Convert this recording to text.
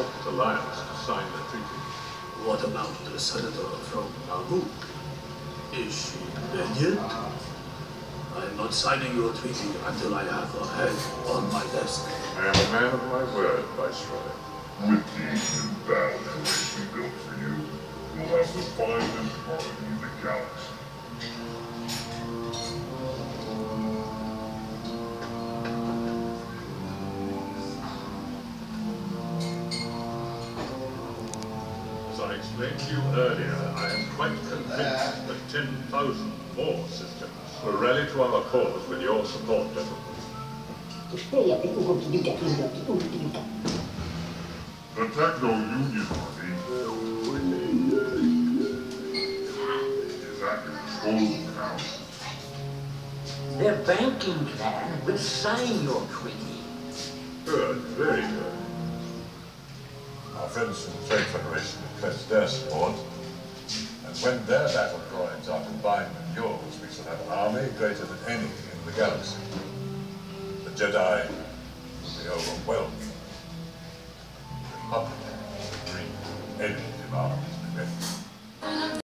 Corporate Alliance to sign the treaty. What about the senator from Naboo? Is she dead yet? I'm not signing your treaty until I have her head on my desk. I am a man of my word, Viceroy. With these new battle droids we built for you, you'll have to find army As I explained to you earlier, I am quite convinced that 10,000 more systems will rally to our cause with your support, gentlemen. The Techno-Union Army is at disposal now. Their Banking Clan will sign your treaty. Good, very good. Friends from the Trade Federation pledged their support. And when their battle droids are combined with yours, we shall have an army greater than any in the galaxy. The Jedi will be overwhelmed. The Republic will bring any demand.